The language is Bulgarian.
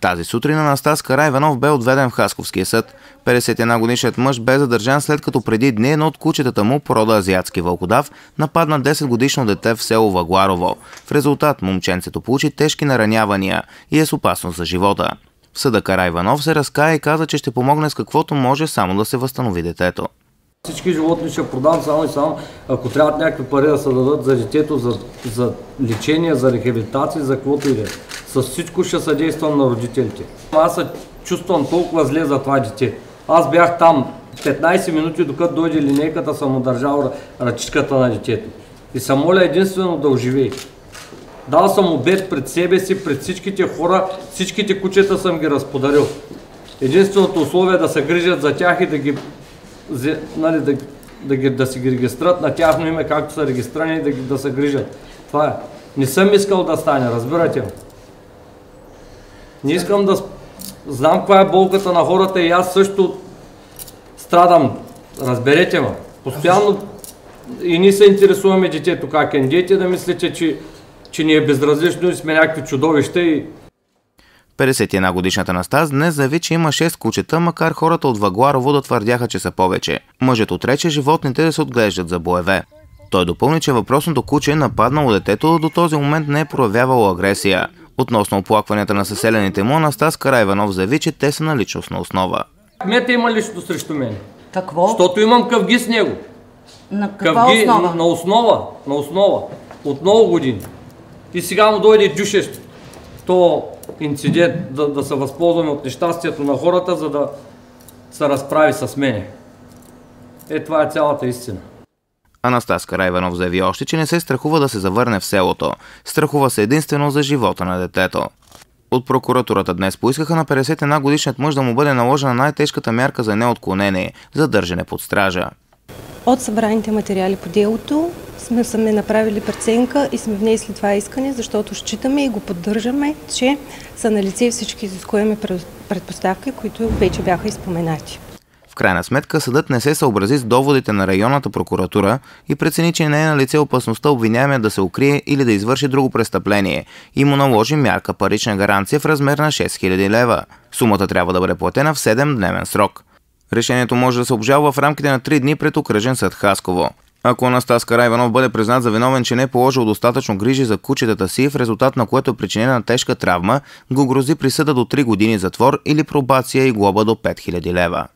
Тази сутрин Анастас Карайванов бе отведен в Хасковския съд. 51 годишният мъж бе задържан след като преди дни едно от кучетата му, порода азиатски вълкодав, нападна 10 годишно дете в село Вагларово. В резултат момченцето получи тежки наранявания и е с опасност за живота. В съда Карайванов се разкая и каза, че ще помогне с каквото може само да се възстанови детето. Всички животни ще продам само и само, ако трябват някакви пари да се дадат за детето, за, за лечение, за рехабилитация, за каквото и да е. С всичко ще съдействам на родителите. Аз се чувствам толкова зле за това дете. Аз бях там 15 минути, докато дойде линейката, съм удържал ръчичката на детето. И съм моля единствено да оживее. Дал съм обед пред себе си, пред всичките хора, всичките кучета съм ги разподарил. Единственото условие е да се грижат за тях и да ги нали, да, да, ги, да си ги регистрат на тяхно име, както са регистрирани, да, да се грижат. Това е. Не съм искал да стане, разбирате? Не искам да... Знам каква е болката на хората и аз също страдам. Разберете ме. Постоянно и ние се интересуваме детето как е. Дете да мислите, че, че ни е безразлично и сме някакви чудовища и 51 годишната Настаз днес заяви, че има 6 кучета, макар хората от Вагларово да твърдяха, че са повече. Мъжът отрече животните да се отглеждат за боеве. Той допълни, че въпросното куче е нападнало детето, до този момент не е проявявало агресия. Относно оплакванията на съселените му, Настас Карайванов заяви, че те са на личностна основа. Кмета има лично срещу мен. Какво? Защото имам къвги с него. На каква къвги, основа? На основа. На основа. От много години. И сега му дойде дюшещ то инцидент, да, да се възползваме от нещастието на хората, за да се разправи с мене. Е, това е цялата истина. Анастас Карайванов заяви още, че не се страхува да се завърне в селото. Страхува се единствено за живота на детето. От прокуратурата днес поискаха на 51 годишният мъж да му бъде наложена най-тежката мярка за неотклонение – задържане под стража. От събраните материали по делото сме сме направили преценка и сме внесли това искане, защото считаме и го поддържаме, че са на лице всички изискуеми предпоставки, които вече бяха изпоменати. Крайна сметка съдът не се съобрази с доводите на районната прокуратура и прецени, че не е на лице опасността обвиняемия да се укрие или да извърши друго престъпление и му наложи мярка парична гаранция в размер на 6000 лева. Сумата трябва да бъде платена в 7-дневен срок. Решението може да се обжалва в рамките на 3 дни пред окръжен съд Хасково. Ако Анастас Карайванов бъде признат за виновен, че не е положил достатъчно грижи за кучетата си, в резултат на което е причинена тежка травма, го грози присъда до 3 години затвор или пробация и глоба до 5000 лева.